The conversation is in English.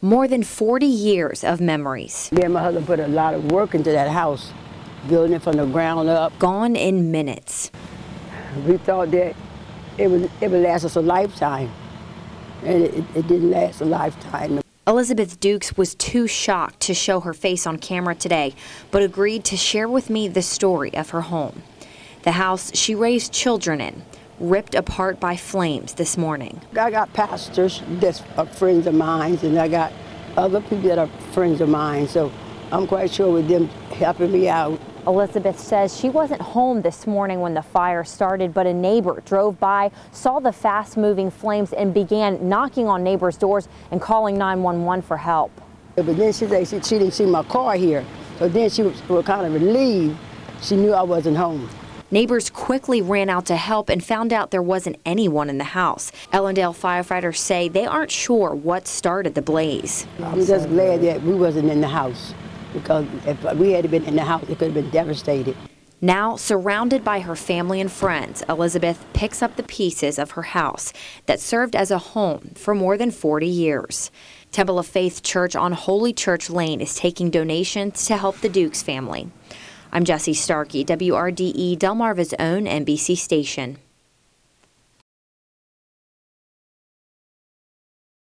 More than 40 years of memories. Me and my husband put a lot of work into that house, building it from the ground up. Gone in minutes. We thought that it would, it would last us a lifetime, and it, it didn't last a lifetime. Elizabeth Dukes was too shocked to show her face on camera today, but agreed to share with me the story of her home. The house she raised children in, ripped apart by flames this morning. I got pastors that's are friends of mine, and I got other people that are friends of mine, so I'm quite sure with them helping me out. Elizabeth says she wasn't home this morning when the fire started, but a neighbor drove by, saw the fast moving flames, and began knocking on neighbors' doors and calling 911 for help. But then she said she, she didn't see my car here, so then she was, was kind of relieved. She knew I wasn't home. Neighbors quickly ran out to help and found out there wasn't anyone in the house. Ellendale firefighters say they aren't sure what started the blaze. I'm just glad that we wasn't in the house because if we had been in the house, it could have been devastated. Now, surrounded by her family and friends, Elizabeth picks up the pieces of her house that served as a home for more than 40 years. Temple of Faith Church on Holy Church Lane is taking donations to help the Dukes family. I'm Jesse Starkey, WRDE Delmarva's own NBC station.